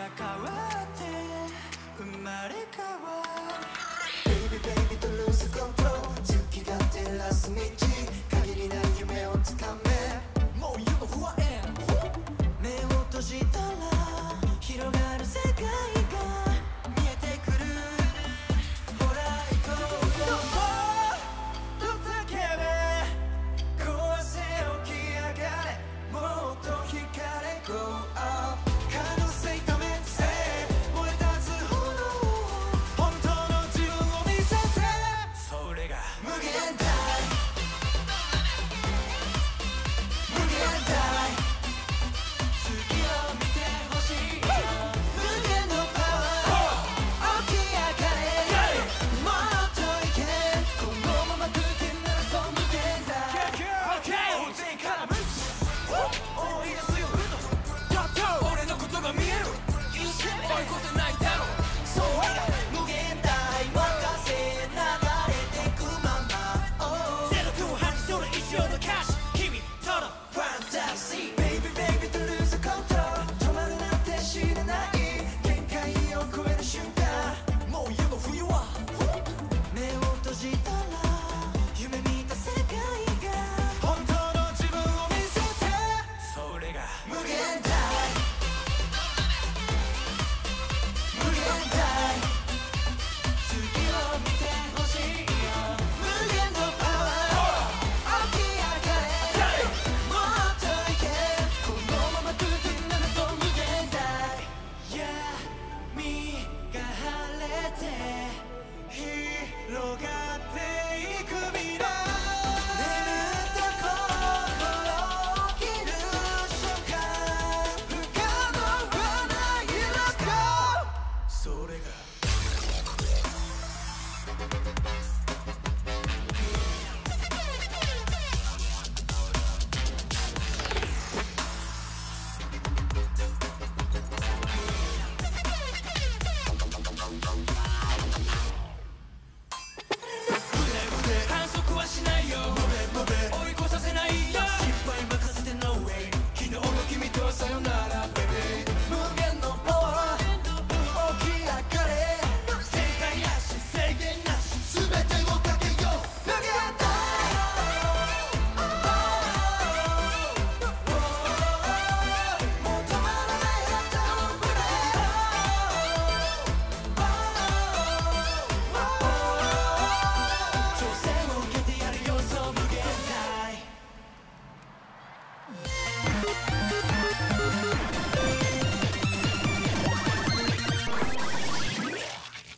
が変わって生まれ変わって